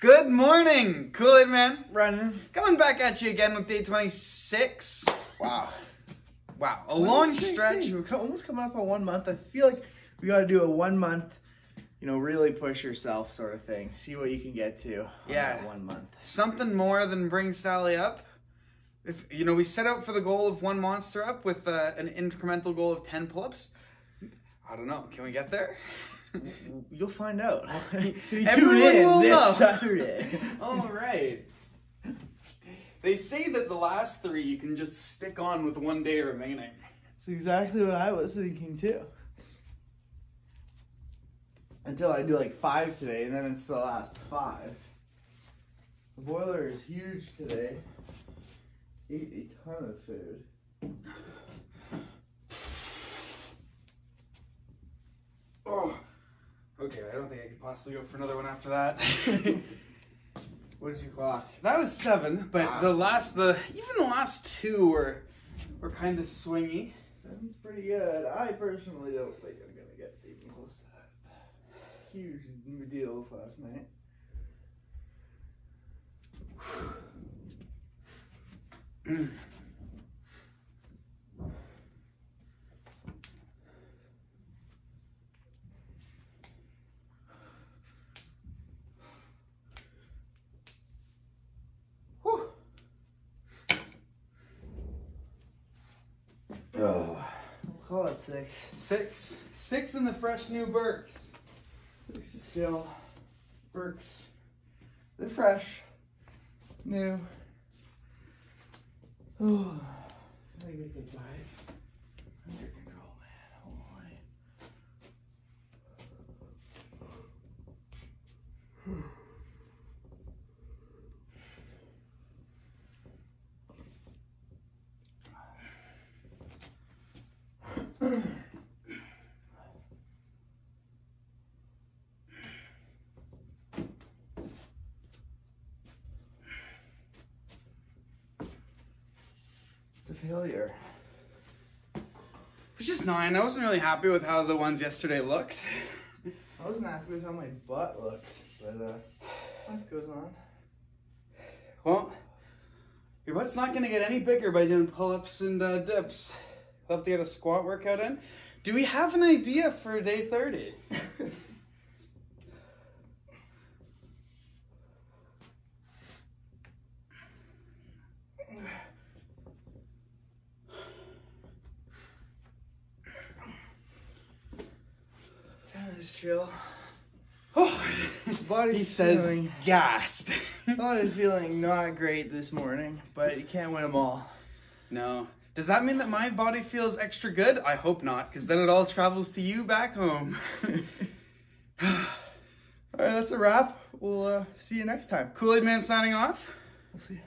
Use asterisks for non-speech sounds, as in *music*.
Good morning, Kool-Aid Man. Running. Coming back at you again with day 26. Wow. Wow, a long stretch. days. We're almost coming up on one month. I feel like we got to do a one month, you know, really push yourself sort of thing. See what you can get to. on Yeah. that one month. Something more than bring Sally up. If you know, we set out for the goal of one monster up with uh, an incremental goal of 10 pull-ups. I don't know. Can we get there? *laughs* You'll find out. *laughs* *laughs* Everyone tune in will this know. Saturday. All right. They say that the last three you can just stick on with one day remaining. That's exactly what I was thinking too. Until I do like five today, and then it's the last five. The boiler is huge today. Ate a ton of food. Oh. Okay, I don't think I could possibly go for another one after that. *laughs* What did you clock? that was seven, but Wow. the last, the even the last two were were kind of swingy. Seven's pretty good. I personally don't think I'm gonna get even close to that. Huge new deals last night. *sniffs* *sniffs* Whew. Oh, we'll call it six. Six, six in the fresh new Burks. Six is still Burks. They're fresh, new. Oh, gotta get the vibe under control, man. Oh, Holy. Failure. It was just nine. I wasn't really happy with how the ones yesterday looked. I wasn't happy with how my butt looked, but uh, life goes on. Well, your butt's not gonna get any bigger by doing pull-ups and uh, dips. We'll to get a squat workout in. Do we have an idea for day 30? *laughs* Is chill. Oh, *laughs* Body's he says feeling, gassed. *laughs* body's feeling not great this morning, but you can't win them all. no. Does that mean that my body feels extra good? I hope not, because then it all travels to you back home. *laughs* *sighs* All right, that's a wrap. We'll uh, see you next time. Kool-Aid Man signing off. We'll see you.